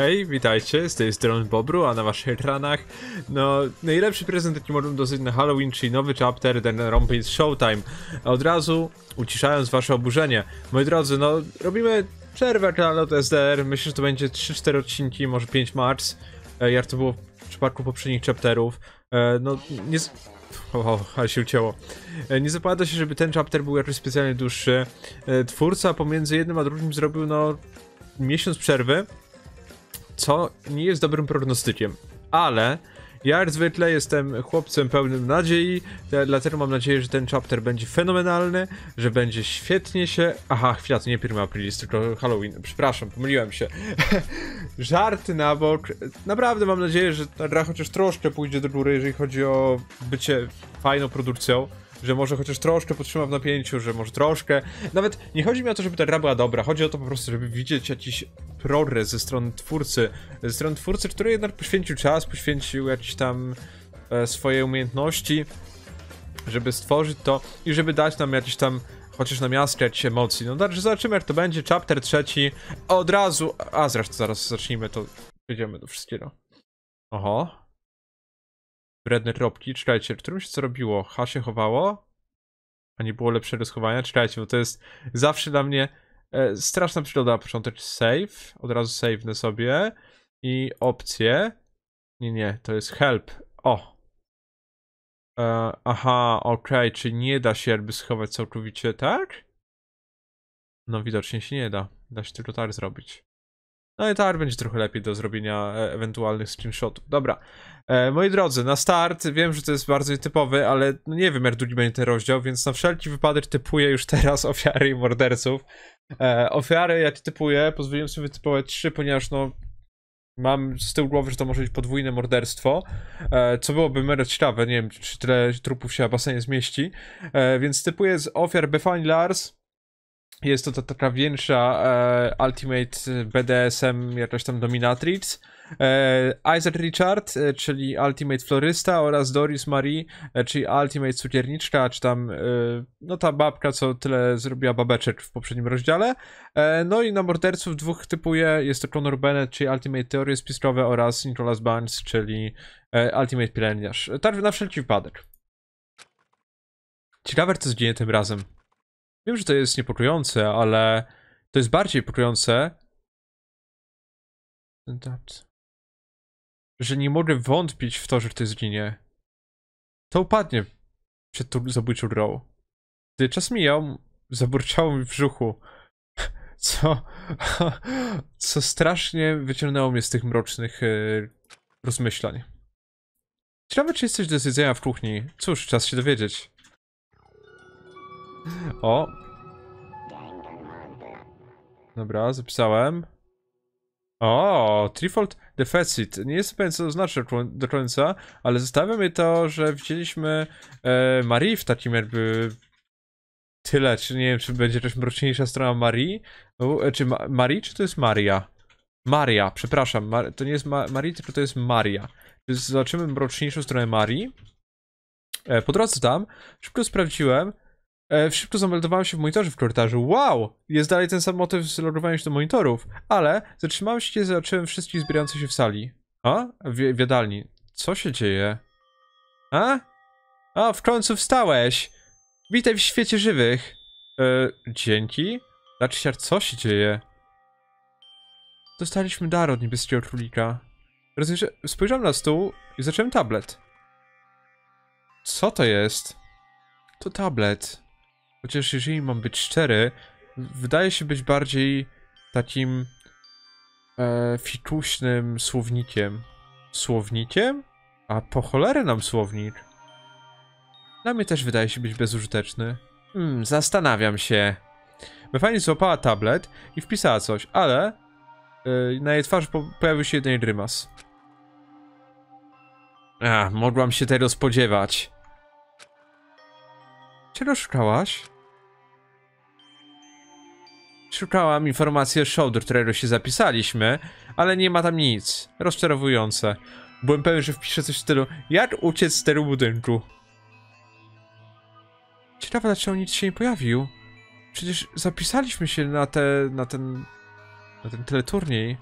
Hej, witajcie, z tej strony Bobru, a na waszych ekranach, no, najlepszy prezent jaki możemy dostać na Halloween, czyli nowy chapter The Rampage Showtime. Od razu, uciszając wasze oburzenie, moi drodzy, no, robimy przerwę Lot SDR, myślę, że to będzie 3-4 odcinki, może 5 max, e, jak to było w przypadku poprzednich chapterów. E, no, nie... O, ale się ucięło. E, Nie zapowiada się, żeby ten chapter był jakoś specjalnie dłuższy. Twórca pomiędzy jednym a drugim zrobił, no, miesiąc przerwy, co nie jest dobrym prognostykiem. Ale ja jak zwykle jestem chłopcem pełnym nadziei, dlatego mam nadzieję, że ten chapter będzie fenomenalny, że będzie świetnie się... Aha, chwila, to nie 1 aprilis, tylko Halloween. Przepraszam, pomyliłem się. Żarty na bok. Naprawdę mam nadzieję, że ta gra chociaż troszkę pójdzie do góry, jeżeli chodzi o bycie fajną produkcją. Że może chociaż troszkę potrzyma w napięciu, że może troszkę. Nawet nie chodzi mi o to, żeby ta gra była dobra, chodzi o to po prostu, żeby widzieć jakiś progres ze strony twórcy. Ze strony twórcy, który jednak poświęcił czas, poświęcił jakieś tam e, swoje umiejętności, żeby stworzyć to i żeby dać nam jakieś tam chociaż na miastkę jakieś emocji. No dobrze, zobaczymy jak to będzie. Chapter trzeci. Od razu. A zresztą zaraz zacznijmy, to przejdziemy do wszystkiego. Oho. Wredne kropki. Czekajcie, którym się co robiło? H się chowało? A nie było lepszego schowania? Czekajcie, bo to jest zawsze dla mnie e, straszna przygoda początek. Save. Od razu save'nę sobie. I opcje. Nie, nie, to jest help. O. E, aha, okej, czyli nie da się jakby schować całkowicie, tak? No widocznie się nie da. Da się tylko tak zrobić. No i tak będzie trochę lepiej do zrobienia e, ewentualnych screenshotów. Dobra. E, moi drodzy, na start wiem, że to jest bardzo nietypowy, ale no nie wiem jak długi będzie ten rozdział, więc na wszelki wypadek typuję już teraz ofiary i morderców. E, ofiary jak typuję, pozwoliłem sobie typować trzy, ponieważ no mam z tyłu głowy, że to może być podwójne morderstwo, e, co byłoby mega ciekawe, nie wiem czy tyle trupów się na basenie zmieści, e, więc typuję z ofiar Befani Lars, jest to ta taka większa e, Ultimate BDSM, jakaś tam Dominatrix. E, Isaac Richard, e, czyli Ultimate Florysta oraz Doris Marie, e, czyli Ultimate Cukierniczka, czy tam, e, no ta babka, co tyle zrobiła babeczek w poprzednim rozdziale. E, no i na morderców dwóch typuje, jest to Conor Bennett, czyli Ultimate Teorie Spiskowe oraz Nicholas Barnes, czyli e, Ultimate Pielęgniarz. Tak na wszelki wypadek. Ciekawe, co dzieje tym razem. Wiem, że to jest niepokojące, ale to jest bardziej niepokojące, that- że nie mogę wątpić w to, że ktoś zginie. To upadnie przed tą zabójczą grą. Gdy czas mijał, zaburczało mi w brzuchu, co, co strasznie wyciągnęło mnie z tych mrocznych e, rozmyślań. Ciekawe, czy jest coś do zjedzenia w kuchni. Cóż, czas się dowiedzieć. O. Dobra, zapisałem. O, Trifold Deficit. Nie jestem pewien, co to znaczy do- końca, ale zostawia mnie to, że widzieliśmy e, Marie w takim jakby tyle, czy nie wiem, czy będzie jakaś mroczniejsza strona Marii, e, czy Ma Marii, czy to jest Maria? Maria, przepraszam, Mar to nie jest Ma Marii, tylko to jest Maria. Zobaczymy mroczniejszą stronę Marii. E, po drodze tam, szybko sprawdziłem, szybko zameldowałem się w monitorze w korytarzu. Wow! Jest dalej ten sam motyw z logowaniem się do monitorów, ale zatrzymałem się i zobaczyłem wszystkich zbierających się w sali. A? W, w jadalni. Co się dzieje? A? A, w końcu wstałeś! Witaj w świecie żywych! E, dzięki? Znaczy, co się dzieje? Dostaliśmy dar od niebieskiego królika. Rozejrzę... Spojrzałem na stół i zacząłem tablet. Co to jest? To tablet. Chociaż jeżeli mam być szczery, wydaje się być bardziej takim e, fikuśnym słownikiem. Słownikiem? A po cholerę nam słownik. Dla mnie też wydaje się być bezużyteczny. Hmm, zastanawiam się. Befani złapała tablet i wpisała coś, ale e, na jej twarzy po pojawił się jeden grymas. A, mogłam się tego spodziewać. Czego szukałaś? Szukałam informacji o show, do którego się zapisaliśmy, ale nie ma tam nic. Rozczarowujące. Byłem pewien, że wpiszę coś w stylu Jak uciec z tego budynku? Ciekawe, dlaczego nic się nie pojawił. Przecież zapisaliśmy się na te... na ten... na ten teleturniej.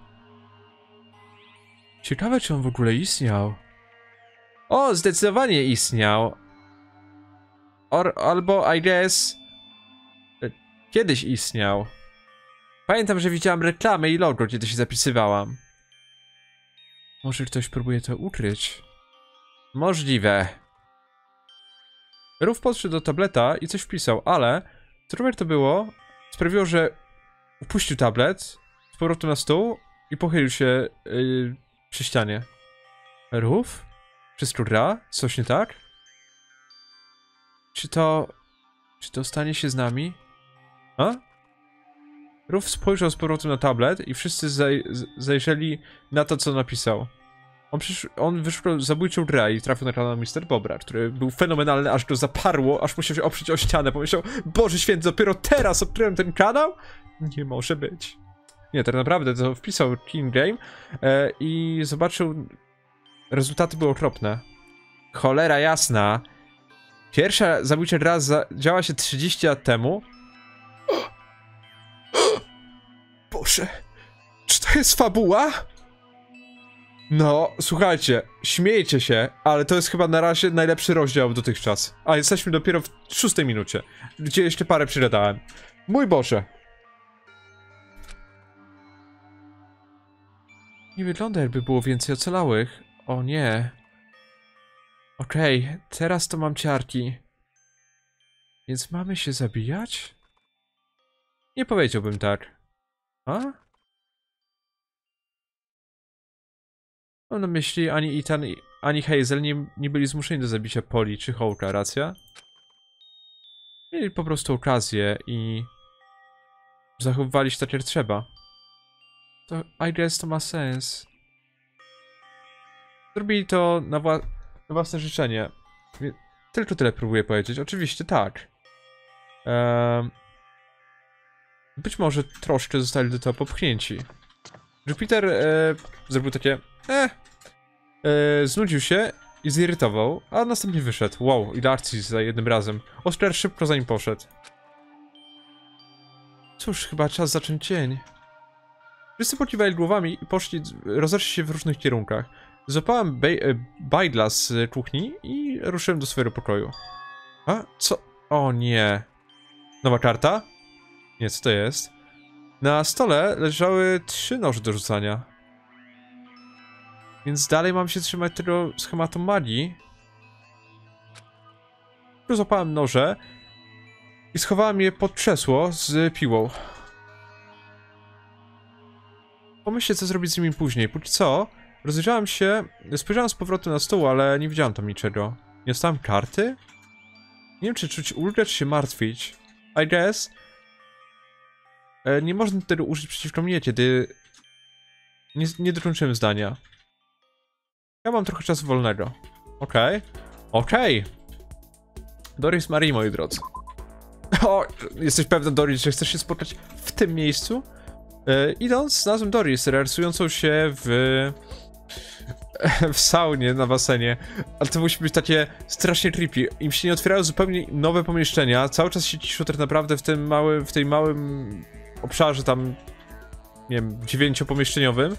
Ciekawe, czy on w ogóle istniał. O, zdecydowanie istniał. Or, albo, I guess, e, kiedyś istniał. Pamiętam, że widziałam reklamę i logo, kiedy się zapisywałam. Może ktoś próbuje to ukryć? Możliwe. Rów podszedł do tableta i coś wpisał, ale co to było, sprawiło, że upuścił tablet z powrotem na stół i pochylił się yy, przy ścianie. Rów? Wszystko gra? Coś nie tak? Czy to... Czy to stanie się z nami? A? Rów spojrzał z powrotem na tablet i wszyscy zaj zajrzeli na to, co napisał. On, on wyszukał zabójczą grę i trafił na kanał Mr. Bobra, który był fenomenalny, aż go zaparło, aż musiał się oprzeć o ścianę. Pomyślał, Boże święty, dopiero teraz odkryłem ten kanał? Nie może być. Nie, tak naprawdę to wpisał King Game e, i zobaczył... Rezultaty były okropne. Cholera jasna. Pierwsza zabójcza gra za, działa się 30 lat temu. Czy to jest fabuła? No, słuchajcie, śmiejcie się, ale to jest chyba na razie najlepszy rozdział dotychczas. A jesteśmy dopiero w szóstej minucie, gdzie jeszcze parę przygadałem. Mój Boże. Nie wygląda jakby było więcej ocalałych. O nie. Okej, okay, teraz to mam ciarki. Więc mamy się zabijać? Nie powiedziałbym tak. A? Mam na myśli, ani Ethan, ani Hazel nie, nie byli zmuszeni do zabicia Poli czy Hołka, racja? Mieli po prostu okazję i zachowywali się tak jak trzeba. To, I guess to ma sens. Zrobili to na, wła na własne życzenie. Tylko tyle próbuję powiedzieć. Oczywiście tak. Um, być może troszkę zostali do tego popchnięci. Jupiter e, zrobił takie e, e, znudził się i zirytował, a następnie wyszedł. Wow, ile akcji za jednym razem. Oscar szybko za nim poszedł. Cóż, chyba czas zacząć cień. Wszyscy pokiwali głowami i poszli, rozeszli się w różnych kierunkach. Złapałem e, bajdla z kuchni i ruszyłem do swojego pokoju. A? Co? O nie. Nowa karta? Nie, co to jest? Na stole leżały trzy noże do rzucania. Więc dalej mam się trzymać tego schematu magii. Złapałem noże i schowałem je pod krzesło z piłą. Pomyślcie, co zrobić z nimi później. Póki co, rozejrzałem się, spojrzałem z powrotem na stół, ale nie widziałem tam niczego. Nie dostałem karty? Nie wiem, czy czuć ulgę, czy się martwić. I guess. E, nie można tego użyć przeciwko mnie, kiedy... Nie, nie dokończyłem zdania. Ja mam trochę czasu wolnego. Okej. Okay. Okej. Okay. Doris Marie, moi drodzy. O, jesteś pewna, Doris, że chcesz się spotkać w tym miejscu? E, idąc, znalazłem Doris, rysującą się w... w saunie na basenie. Ale to musi być takie strasznie creepy. Im się nie otwierają zupełnie nowe pomieszczenia, cały czas się ciszą tak naprawdę w tym małym, w tej małym obszarze tam, nie wiem, dziewięciopomieszczeniowym.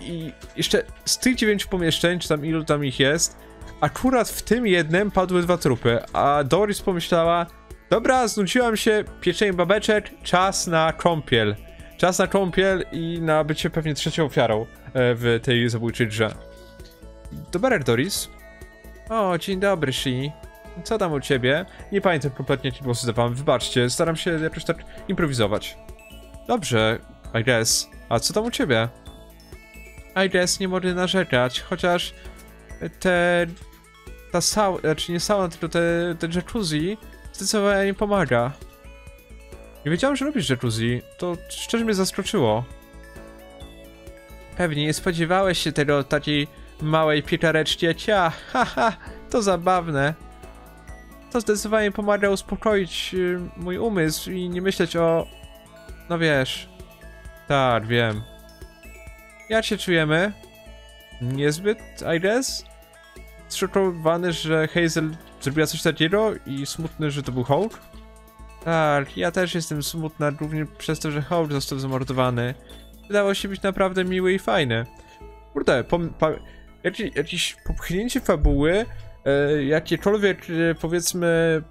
I jeszcze z tych dziewięciu pomieszczeń, czy tam ilu tam ich jest, akurat w tym jednym padły dwa trupy, a Doris pomyślała, dobra, znudziłam się, pieczenie babeczek, czas na kąpiel. Czas na kąpiel i na bycie pewnie trzecią ofiarą e, w tej zabójczej grze. Dobra, Doris. O, dzień dobry, Shi. Co tam u ciebie? Nie pamiętam kompletnie, jaki głos zdawałem. Wybaczcie, staram się jakoś tak improwizować. Dobrze, I guess. A co tam u ciebie? I guess nie mogę narzekać, chociaż te... ta sauna, znaczy nie sauna, tylko te, te jacuzzi zdecydowanie nie pomaga. Nie wiedziałem, że lubisz jacuzzi. To szczerze mnie zaskoczyło. Pewnie nie spodziewałeś się tego takiej małej piekareczki ja. Haha, to zabawne. To zdecydowanie pomaga uspokoić y, mój umysł i nie myśleć o... No wiesz... Tak, wiem. Jak się czujemy? Niezbyt, I guess? Zszokowany, że Hazel zrobiła coś takiego i smutny, że to był Hulk? Tak, ja też jestem smutna, głównie przez to, że Hulk został zamordowany. Wydało się być naprawdę miły i fajny. Kurde, pom, pa, jakieś, popchnięcie fabuły, jakiekolwiek, e, powiedzmy,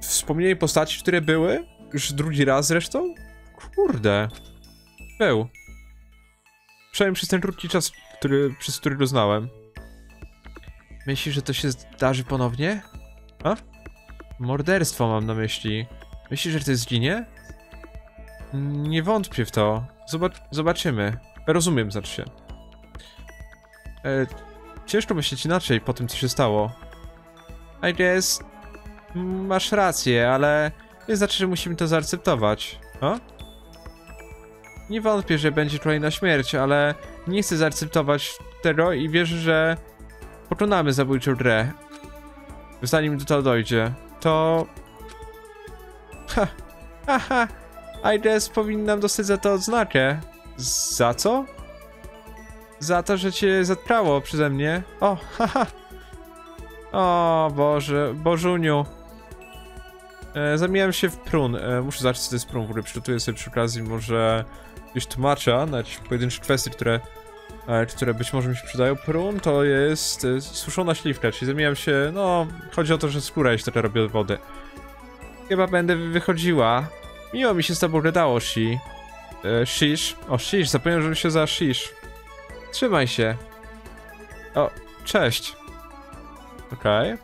wspomnienie postaci, które były, już drugi raz zresztą? Kurde. Był. Przynajmniej przez ten krótki czas, który, przez który go znałem. Myślisz, że to się zdarzy ponownie? A? Morderstwo mam na myśli. Myślisz, że to zginie? Nie wątpię w to. Zobacz, zobaczymy. Rozumiem, znaczy się. E, ciężko myśleć inaczej po tym, co się stało. I guess... Masz rację, ale... Nie znaczy, że musimy to zaakceptować. A? Nie wątpię, że będzie kolejna śmierć, ale nie chcę zaakceptować tego i wierzę, że pokonamy zabójczą grę. Zanim do tego dojdzie, to... Ha, haha, IDS powinnam dostać za to odznakę. Za co? Za to, że cię zatkało przeze mnie. O, haha. O Boże, Bożuniu. E, zamieniłem się w prun. E, muszę zobaczyć, co to jest prun. W ogóle przygotuję sobie przy okazji może jakieś tłumacza na pojedyncze kwestie, które, e, które być może mi się przydają. Prun to jest e, suszona śliwka, czyli zamieniam się, no, chodzi o to, że skóra jest taka robię od wody. Chyba będę wychodziła. Miło mi się z tobą gadało, Shi. E, shish. O, Shish, zapomniałem, że się za Shish. Trzymaj się. O, cześć. Okej. Okay.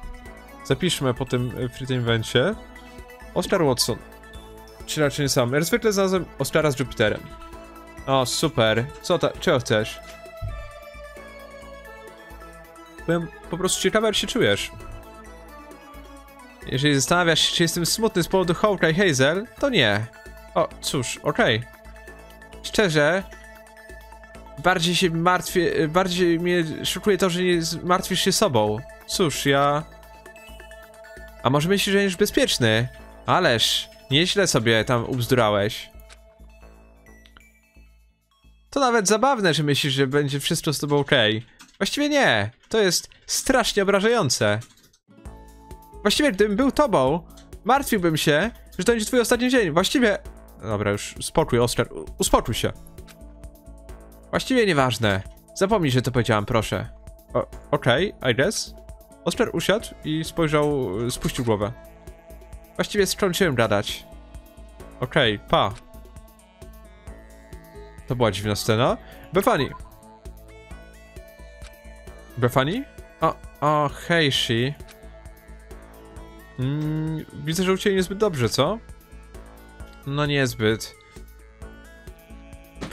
Zapiszmy po tym e, free invencie. Oscar Watson. Czy raczej nie sam. Jak zwykle znalazłem Oscara z Jupiterem. O, super. Co ta, czego chcesz? Byłem po prostu ciekawy, jak się czujesz. Jeżeli zastanawiasz się, czy jestem smutny z powodu Hawkeye Hazel, to nie. O, cóż, okej. Okay. Szczerze, bardziej się martwię, bardziej mnie szokuje to, że nie martwisz się sobą. Cóż, ja... A może myślisz, że jesteś bezpieczny? Ależ, nieźle sobie tam ubzdurałeś. To nawet zabawne, że myślisz, że będzie wszystko z tobą ok. Właściwie nie. To jest strasznie obrażające. Właściwie gdybym był tobą, martwiłbym się, że to będzie twój ostatni dzień. Właściwie... Dobra, już spokój, Oscar. Uspokój się. Właściwie nieważne. Zapomnij, że to powiedziałam, proszę. Okej, okay, I guess. Oscar usiadł i spojrzał, spuścił głowę. Właściwie skończyłem gadać. Okej, okay, pa. To była dziwna scena. Befani. Befani? O, o, hej, Shi. Mm, widzę, że u ciebie niezbyt dobrze, co? No niezbyt.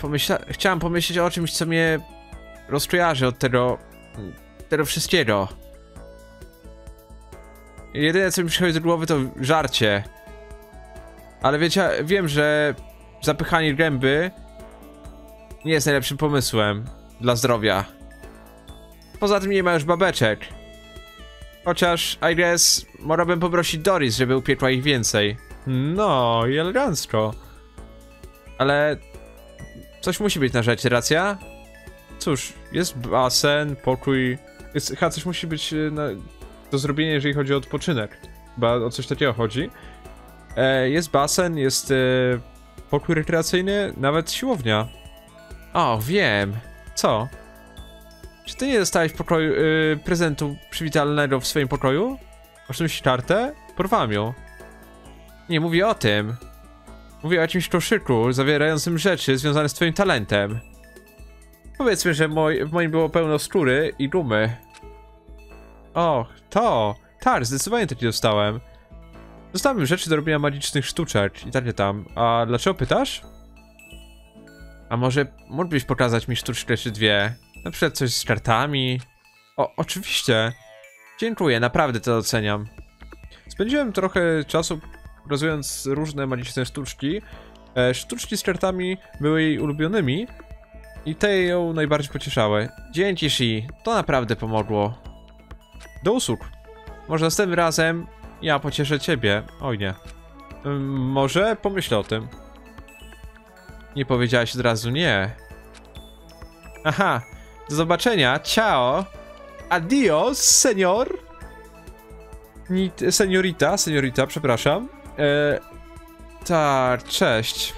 Pomyśla... Chciałam pomyśleć o czymś, co mnie rozkojarzy od tego... tego wszystkiego. Jedyne, co mi przychodzi do głowy, to żarcie. Ale wiecie, wiem, że zapychanie gęby nie jest najlepszym pomysłem dla zdrowia. Poza tym nie ma już babeczek. Chociaż, I guess, mogłabym poprosić Doris, żeby upiekła ich więcej. No, i elegancko. Ale... Coś musi być na rzeczy, racja? Cóż, jest basen, pokój... Jest, chyba coś musi być e, na, do zrobienia, jeżeli chodzi o odpoczynek. Chyba o coś takiego chodzi. E, jest basen, jest e, pokój rekreacyjny, nawet siłownia. O, wiem. Co? Czy ty nie dostałeś pokoju, yy, prezentu przywitalnego w swoim pokoju? Masz czymś kartę? Porwałem ją. Nie, mówię o tym. Mówię o jakimś koszyku zawierającym rzeczy związane z twoim talentem. Powiedzmy, że moj, w moim było pełno skóry i gumy. O, to! Tak, zdecydowanie taki dostałem. Dostałem rzeczy do robienia magicznych sztuczek i takie tam. A dlaczego pytasz? A może mógłbyś pokazać mi sztuczkę czy dwie? Na przykład coś z kartami? O, oczywiście. Dziękuję, naprawdę to doceniam. Spędziłem trochę czasu rozwijając różne magiczne sztuczki. E, sztuczki z kartami były jej ulubionymi i te ją najbardziej pocieszały. Dzięki, Shi, to naprawdę pomogło. Do usług. Może następnym razem ja pocieszę ciebie. Oj nie. może pomyślę o tym. Nie powiedziałaś od razu nie. Aha, do zobaczenia, ciao. Adios, senior. Seniorita, seniorita, przepraszam. E, tak, cześć.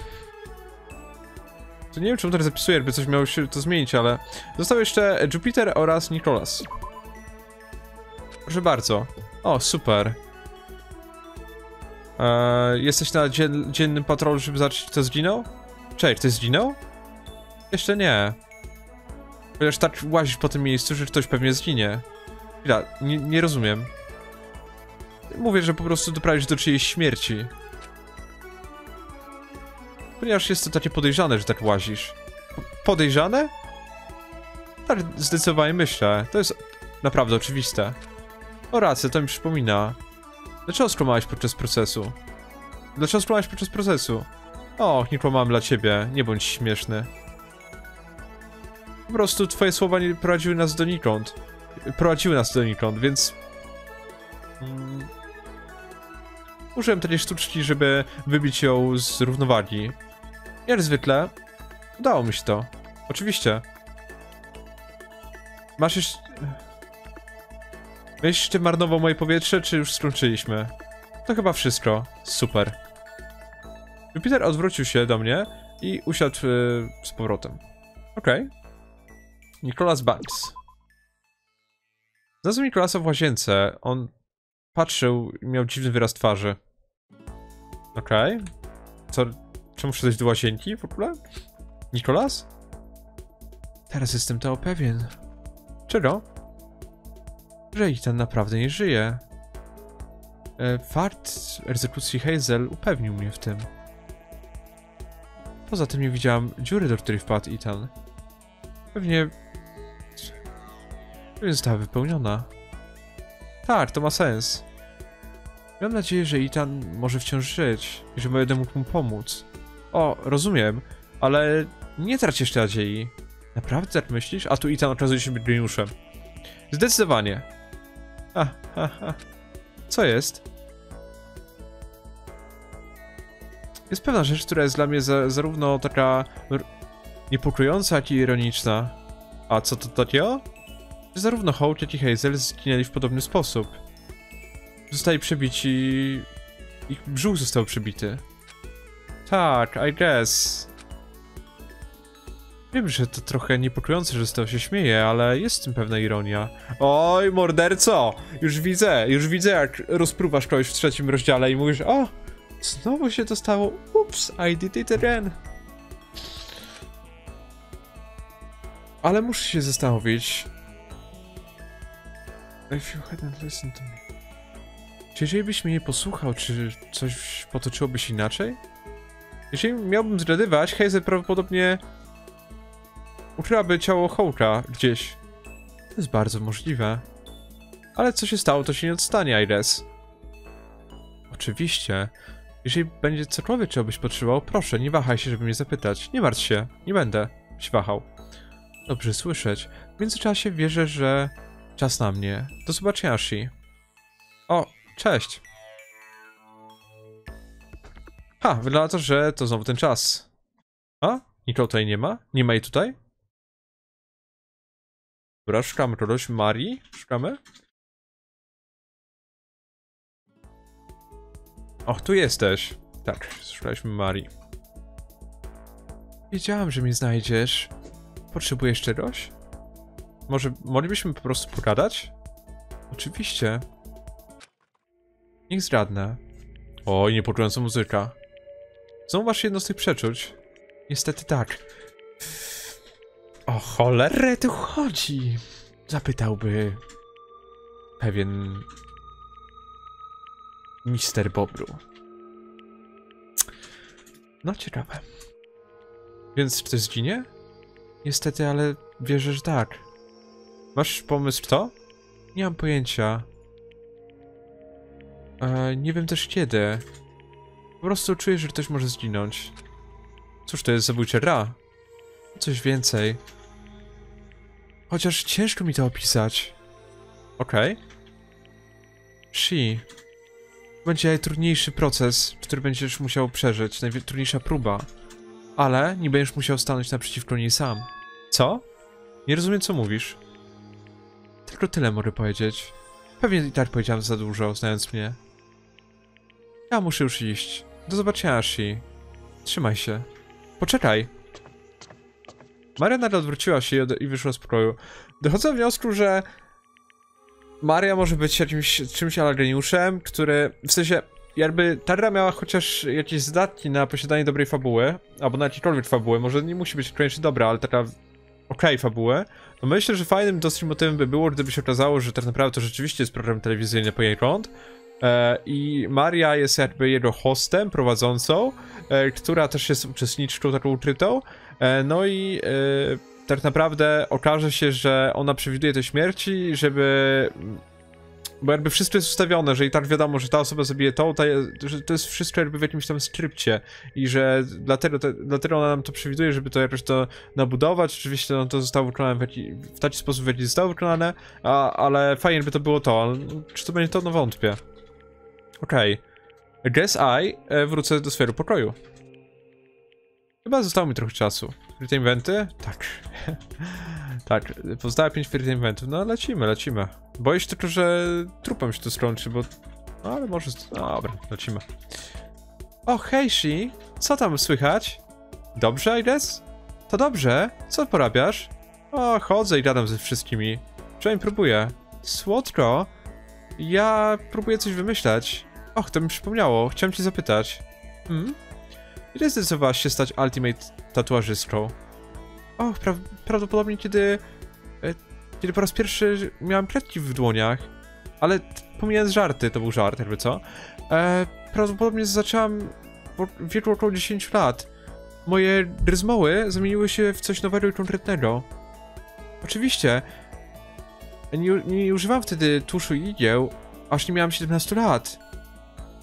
To nie wiem, czemu teraz zapisuję, jakby coś miało się to zmienić, ale... Został jeszcze Jupiter oraz Nicholas. Proszę bardzo. O, super. Eee, jesteś na dzien dziennym patrolu, żeby zobaczyć, kto zginął? Cześć, ktoś zginął? Jeszcze nie. Chociaż tak łazisz po tym miejscu, że ktoś pewnie zginie. Chwila, nie, nie rozumiem. Mówię, że po prostu doprawisz do czyjejś śmierci. Ponieważ jest to takie podejrzane, że tak łazisz. Podejrzane? Tak, zdecydowanie myślę. To jest naprawdę oczywiste. O rację, to mi przypomina. Dlaczego skłamałeś podczas procesu? Dlaczego skłamałeś podczas procesu? O, nie kłamałem dla ciebie, nie bądź śmieszny. Po prostu twoje słowa nie prowadziły nas donikąd. Prowadziły nas donikąd, więc... Mm, użyłem takiej sztuczki, żeby wybić ją z równowagi. Jak zwykle, udało mi się to. Oczywiście. Masz jeszcze... Myślisz, czy marnował moje powietrze, czy już skończyliśmy? To chyba wszystko. Super. Jupiter odwrócił się do mnie i usiadł yy, z powrotem. Okej. Okay. Nicholas Banks. Znalazłem Nicholasa w łazience. On patrzył i miał dziwny wyraz twarzy. Okej. Okay. Co? Czemu przyjść do łazienki w ogóle? Nicholas? Teraz jestem tego pewien. Czego? Że Ethan naprawdę nie żyje. E, fakt egzekucji Hazel upewnił mnie w tym. Poza tym nie widziałam dziury, do której wpadł Ethan. Pewnie... Pewnie została wypełniona. Tak, to ma sens. Mam nadzieję, że Ethan może wciąż żyć i że będę mógł mu pomóc. O, rozumiem, ale nie trać jeszcze nadziei. Naprawdę tak myślisz? A tu Ethan okazuje się być geniuszem. Zdecydowanie. A, a, a. Co jest? Jest pewna rzecz, która jest dla mnie za, zarówno taka niepokojąca, jak i ironiczna. A co to takiego? Zarówno Hołd, jak i Hazel zginęli w podobny sposób. Zostali przebici... Ich brzuch został przebity. Tak, I guess. Wiem, że to trochę niepokojące, że z tego się śmieje, ale jest w tym pewna ironia. Oj, morderco! Już widzę, już widzę jak rozpruwasz kogoś w trzecim rozdziale i mówisz, o, znowu się to stało, ups, I did it again. Ale muszę się zastanowić. If you hadn't listened to me. Czy jeżeli byś mnie nie posłuchał, czy coś potoczyłoby się inaczej? Jeżeli miałbym zgadywać, Hazel prawdopodobnie ukryłaby ciało Hołka gdzieś. To jest bardzo możliwe. Ale co się stało, to się nie odstanie, Iris. Oczywiście. Jeżeli będzie cokolwiek, czego byś potrzebował, proszę, nie wahaj się, żeby mnie zapytać. Nie martw się, nie będę się wahał. Dobrze słyszeć. W międzyczasie wierzę, że czas na mnie. Do zobaczenia, Shi. O, cześć. Ha, wygląda to, że to znowu ten czas. A? Nikogo tutaj nie ma? Nie ma jej tutaj? Dobra, szukamy kogoś. Marii? Szukamy? Och, tu jesteś. Tak, szukaliśmy Marii. Wiedziałam, że mnie znajdziesz. Potrzebujesz czegoś? Może moglibyśmy po prostu pogadać? Oczywiście. Niech zdradnę. Oj, niepokojąca muzyka. Znowu masz jedno z tych przeczuć. Niestety tak. O cholerę tu chodzi? Zapytałby pewien Mister Bobru. No ciekawe. Więc ktoś zginie? Niestety, ale wierzę, że tak. Masz pomysł kto? Nie mam pojęcia. E, nie wiem też kiedy. Po prostu czuję, że ktoś może zginąć. Cóż, to jest zabójcze ra. Coś więcej. Chociaż ciężko mi to opisać. Okej. Okay. She. Będzie najtrudniejszy proces, który będziesz musiał przeżyć. Najtrudniejsza próba. Ale nie będziesz musiał stanąć naprzeciwko niej sam. Co? Nie rozumiem, co mówisz. Tylko tyle mogę powiedzieć. Pewnie i tak powiedziałem za dużo, znając mnie. Ja muszę już iść. Do zobaczenia, Shi. Trzymaj się. Poczekaj. Maria nagle odwróciła się i, wyszła z pokoju. Dochodzę do wniosku, że Maria może być jakimś czymś ala geniuszem, który w sensie jakby Tarra miała chociaż jakieś zdatki na posiadanie dobrej fabuły, albo na jakiekolwiek fabuły, może nie musi być koniecznie dobra, ale taka okej fabułę, no myślę, że fajnym dosyć motywem by było, gdyby się okazało, że tak naprawdę to rzeczywiście jest program telewizyjny poniekąd e, i Maria jest jakby jego hostem, prowadzącą, e, która też jest uczestniczką taką ukrytą, e, no i e, tak naprawdę okaże się, że ona przewiduje te śmierci, żeby bo jakby wszystko jest ustawione, że i tak wiadomo, że ta osoba zabije tą, ta, że to jest wszystko jakby w jakimś tam skrypcie i że dlatego, te, dlatego ona nam to przewiduje, żeby to jakoś to nabudować. Oczywiście no, to zostało wykonane w, jaki, w taki sposób, w jaki zostało wykonane, a, ale fajnie by to było to. Czy to będzie to? No wątpię. Okej. Okay. Guess I e, wrócę do swojego pokoju. Chyba zostało mi trochę czasu. Free inventy? Tak. tak, pozostałe 5 free inventów. No lecimy, lecimy. Boję się tylko, że trupem się to skończy, bo... No ale może... Dobra, lecimy. O, hej, Shi. Co tam słychać? Dobrze, Ides? To dobrze. Co porabiasz? O, chodzę i gadam ze wszystkimi. Przynajmniej próbuję. Słodko. Ja próbuję coś wymyślać. Och, to mi przypomniało. Chciałem cię zapytać. Hmm? Ile zdecydowałaś się stać Ultimate tatuażystką? Och, pra prawdopodobnie kiedy... E, kiedy po raz pierwszy miałem kredki w dłoniach. Ale pomijając żarty, to był żart, jakby co. E, prawdopodobnie zaczęłam w, wieku około 10 lat. Moje gryzmoły zamieniły się w coś nowego i konkretnego. Oczywiście. Nie, nie używam wtedy tuszu i igieł, aż nie miałem 17 lat.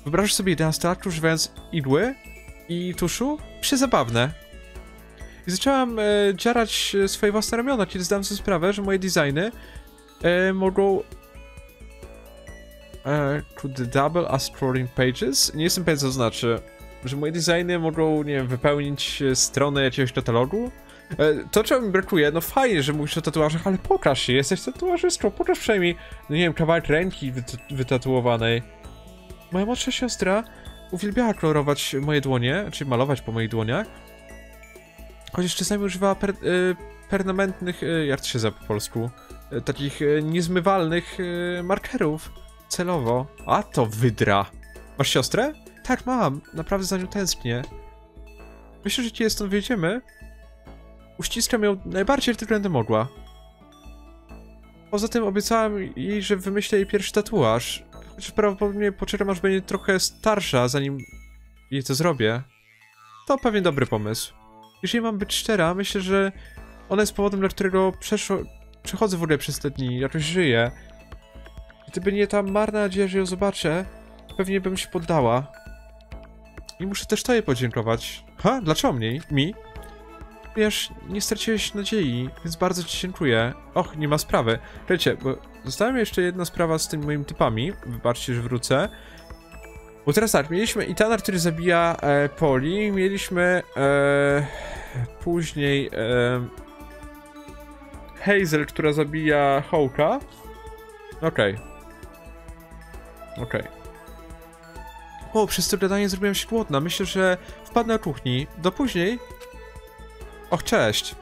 Wyobrażasz sobie 11 lat używając igły i tuszu? Przezabawne. I zacząłem e, dziarać e, swoje własne ramiona, kiedy zdałem sobie sprawę, że moje designy e, mogą... E, to the double as scrolling pages? Nie jestem pewien, co znaczy. Że moje designy mogą, nie wiem, wypełnić e, stronę jakiegoś katalogu? E, to, czego mi brakuje, no fajnie, że mówisz o tatuażach, ale pokaż się, jesteś tatuażystką, pokaż przynajmniej, no nie wiem, kawałek ręki wyt wytatuowanej. Moja młodsza siostra uwielbiała kolorować moje dłonie, czy malować po moich dłoniach. Chociaż czasami używała per, y, permanentnych, y, jak to się za po polsku, y, takich y, niezmywalnych y, markerów celowo. A to wydra. Masz siostrę? Tak, mam. Naprawdę za nią tęsknię. Myślę, że cię stąd wyjdziemy. Uściskam ją najbardziej, tylko będę mogła. Poza tym obiecałem jej, że wymyślę jej pierwszy tatuaż. Chociaż prawdopodobnie poczekam, aż będzie trochę starsza, zanim jej to zrobię. To pewnie dobry pomysł. Jeżeli mam być szczera, myślę, że ona jest powodem, dla którego przeszło, przechodzę w ogóle przez te dni, jakoś żyję. Gdyby nie ta marna nadzieja, że ją zobaczę, pewnie bym się poddała. I muszę też tobie podziękować. Ha? Dlaczego mnie? Mi? Ponieważ nie straciłeś nadziei, więc bardzo ci dziękuję. Och, nie ma sprawy. Wiecie, bo została mi jeszcze jedna sprawa z tymi moimi typami. Wybaczcie, że wrócę. Bo teraz tak, mieliśmy Itana, który zabija e, Poli, mieliśmy e, później e, Hazel, która zabija Hołka. Okej. Okej. O, przez to gadanie zrobiłem się głodna. Myślę, że wpadnę na kuchni. Do później. Och, cześć.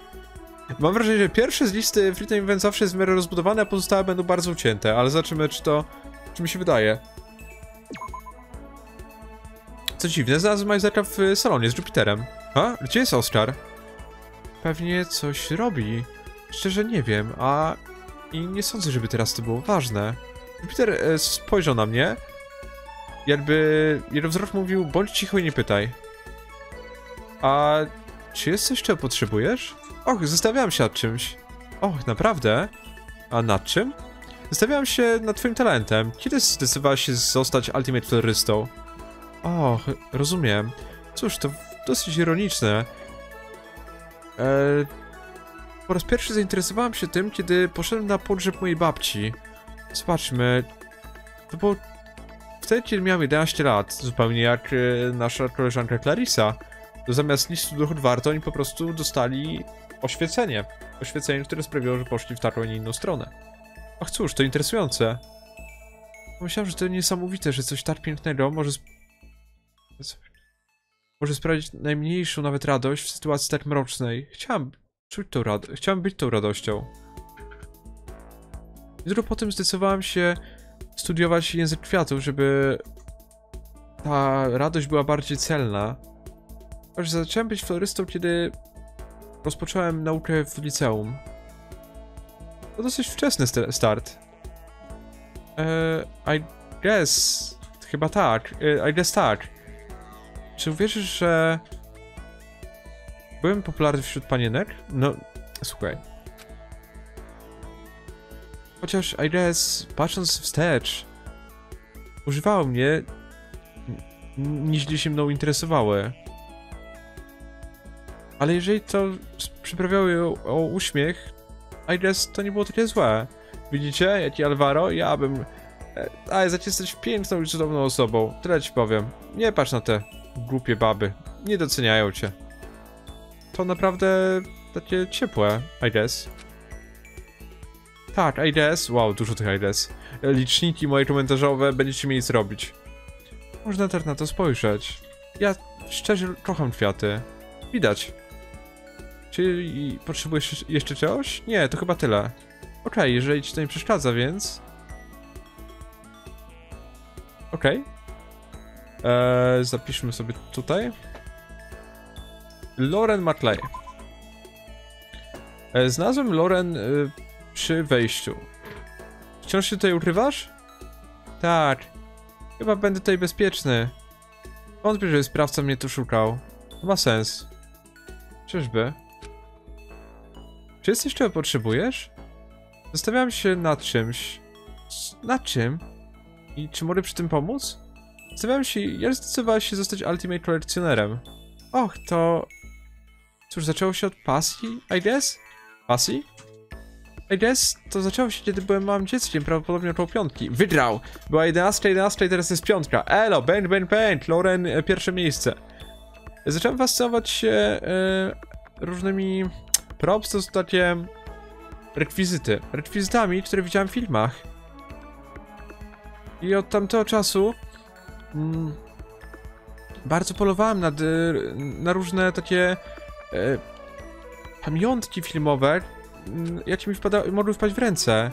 Mam wrażenie, że pierwszy z listy Free Time Event zawsze jest w miarę rozbudowany, a pozostałe będą bardzo ucięte, ale zobaczymy, czy to... czy mi się wydaje. Co dziwne, znalazłem Isaaca w salonie z Jupiterem. A? Gdzie jest Oscar? Pewnie coś robi. Szczerze nie wiem, a... I nie sądzę, żeby teraz to było ważne. Jupiter e, spojrzał na mnie. Jakby... Jego wzrok mówił, bądź cicho i nie pytaj. A... Czy jest coś, czego potrzebujesz? Och, zastanawiałem się nad czymś. Och, naprawdę? A nad czym? Zastanawiałem się nad twoim talentem. Kiedy zdecydowałeś się zostać Ultimate Florystą? O, rozumiem. Cóż, to dosyć ironiczne. Eee, po raz pierwszy zainteresowałem się tym, kiedy poszedłem na pogrzeb mojej babci. Zobaczmy. To było wtedy, kiedy miałem 11 lat, zupełnie jak e, nasza koleżanka Clarissa. To zamiast listu do Hogwartu oni po prostu dostali oświecenie. Oświecenie, które sprawiło, że poszli w taką, a nie inną stronę. Ach cóż, to interesujące. Myślałem, że to niesamowite, że coś tak pięknego może sp- może sprawić najmniejszą nawet radość w sytuacji tak mrocznej. Chciałem czuć tą radość. Chciałem być tą radością. Dopiero potem zdecydowałem się studiować język kwiatów, żeby ta radość była bardziej celna. Aż zacząłem być florystą, kiedy rozpocząłem naukę w liceum. To dosyć wczesny st- start. Eee, I guess... Chyba tak. Eee, I guess tak. Czy uwierzysz, że... Byłem popularny wśród panienek? No, słuchaj. Chociaż I guess, patrząc wstecz, używały mnie n- niźli się mną interesowały. Ale jeżeli to przyprawiało je o, uśmiech, I guess to nie było takie złe. Widzicie, jaki Alvaro? Ja bym... E, A, jesteś piękną i cudowną osobą. Tyle ci powiem. Nie patrz na te głupie baby. Nie doceniają cię. To naprawdę takie ciepłe, I guess. Tak, I guess. Wow, dużo tych I guess. E, Liczniki moje komentarzowe będziecie mieli zrobić. Można też na to spojrzeć. Ja szczerze kocham kwiaty. Widać. Czy i- potrzebujesz jeszcze czegoś? Nie, to chyba tyle. Okej, jeżeli ci to nie przeszkadza, więc... Okej. Eee, zapiszmy sobie tutaj. Loren Marley. E, znalazłem Loren y, przy wejściu. Wciąż się tutaj ukrywasz? Tak. Chyba będę tutaj bezpieczny. Wątpię, że sprawca mnie tu szukał. To ma sens. Czyżby? Czy jest coś, czego potrzebujesz? Zastanawiam się nad czymś. Nad czym? I czy mogę przy tym pomóc? Zastanawiam się, jak zdecydowałeś się zostać Ultimate kolekcjonerem? Och, to... Cóż, zaczęło się od pasji, I guess? Pasji? I guess to zaczęło się, kiedy byłem małym dzieckiem, prawdopodobnie około piątki. Wygrał! Była 11, 11 i teraz jest piątka. Elo, bang, bang, bang! Loren, e, pierwsze miejsce. Zacząłem fascynować się e, różnymi props, to są takie rekwizyty. Rekwizytami, które widziałem w filmach. I od tamtego czasu mm, bardzo polowałem nad, y, na różne takie e, pamiątki filmowe, mm, jakie mi mogły wpaść w ręce.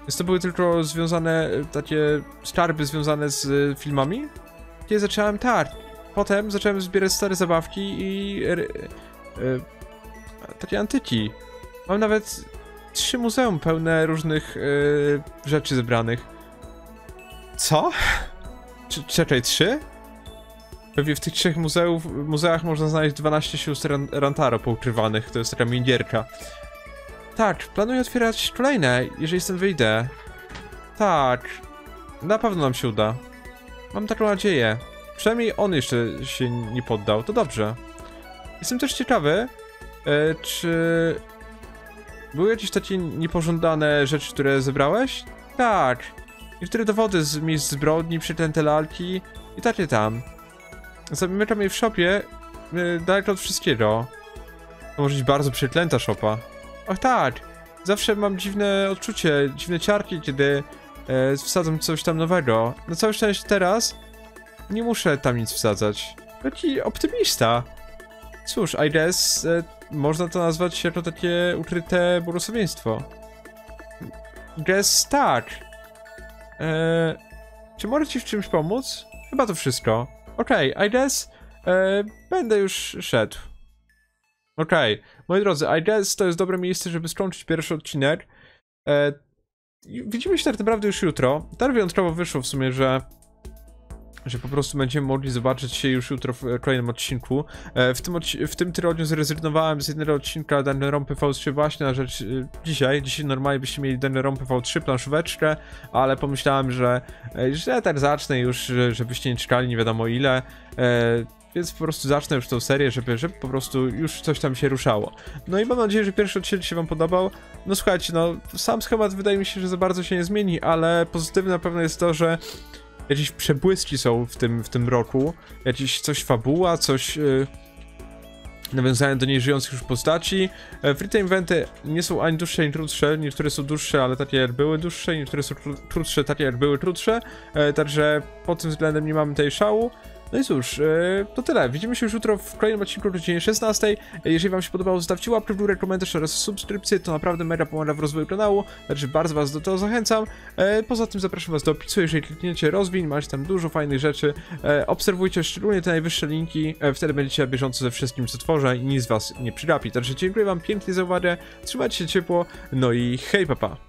Więc to były tylko związane, e, takie skarby związane z e, filmami. Kiedy zacząłem, tak, potem zacząłem zbierać stare zabawki i e, e, takie antyki. Mam nawet trzy muzeum pełne różnych e, rzeczy zebranych. Co? Czy, czekaj, trzy? Pewnie w tych trzech muzeów, muzeach można znaleźć 12 sióstr Ran- Rantaro poukrywanych, to jest taka minierka. Tak, planuję otwierać kolejne, jeżeli stąd wyjdę. Tak, na pewno nam się uda. Mam taką nadzieję. Przynajmniej on jeszcze się nie poddał, to dobrze. Jestem też ciekawy, czy były jakieś takie niepożądane rzeczy, które zebrałeś? Tak. Niektóre dowody z miejsc zbrodni, przyklęte lalki i takie tam. Zamykam je w shopie, yy, daleko od wszystkiego. To może być bardzo przeklęta szopa. Ach tak, zawsze mam dziwne odczucie, dziwne ciarki, kiedy e, wsadzam coś tam nowego. Na całe szczęście teraz nie muszę tam nic wsadzać. Taki optymista. Cóż, I guess e, można to nazwać jako takie ukryte błogosławieństwo. Guess tak. E, czy mogę ci w czymś pomóc? Chyba to wszystko. Okej, I guess e, będę już szedł. Okej, moi drodzy, I guess to jest dobre miejsce, żeby skończyć pierwszy odcinek. E, i widzimy się tak naprawdę już jutro. Tak wyjątkowo wyszło w sumie, że że po prostu będziemy mogli zobaczyć się już jutro w kolejnym odcinku. E, w, tym odci- w tym tygodniu zrezygnowałem z jednego odcinka Danganronpy V3 właśnie na rzecz e, dzisiaj. Dzisiaj normalnie byście mieli Danganronpy V3 planszóweczkę, ale pomyślałem, że, e, że tak zacznę już, że- żebyście nie czekali nie wiadomo ile. Więc po prostu zacznę już tą serię, żeby, żeby po prostu już coś tam się ruszało. No i mam nadzieję, że pierwszy odcinek się wam podobał. No słuchajcie, no sam schemat wydaje mi się, że za bardzo się nie zmieni, ale pozytywne na pewno jest to, że jakieś przebłyski są w tym, w tym roku, jakieś coś fabuła, coś yy, nawiązane do nieżyjących już postaci. E, Free time eventy nie są ani dłuższe, ani krótsze, niektóre są dłuższe, ale takie jak były dłuższe, niektóre są kró- krótsze, takie jak były krótsze, e, także pod tym względem nie mamy tej szału. No i cóż, e, to tyle. Widzimy się już jutro w kolejnym odcinku o godzinie 16. E, Jeżeli wam się podobało, zostawcie łapkę w górę, komentarz oraz subskrypcję, to naprawdę mega pomaga w rozwoju kanału, także bardzo was do tego zachęcam. E, Poza tym zapraszam was do opisu, jeżeli klikniecie rozwin, macie tam dużo fajnych rzeczy. Obserwujcie szczególnie te najwyższe linki, wtedy będziecie bieżąco ze wszystkim, co tworzę i nic was nie przygapi. Także dziękuję wam pięknie za uwagę, trzymajcie się ciepło, no i hej papa.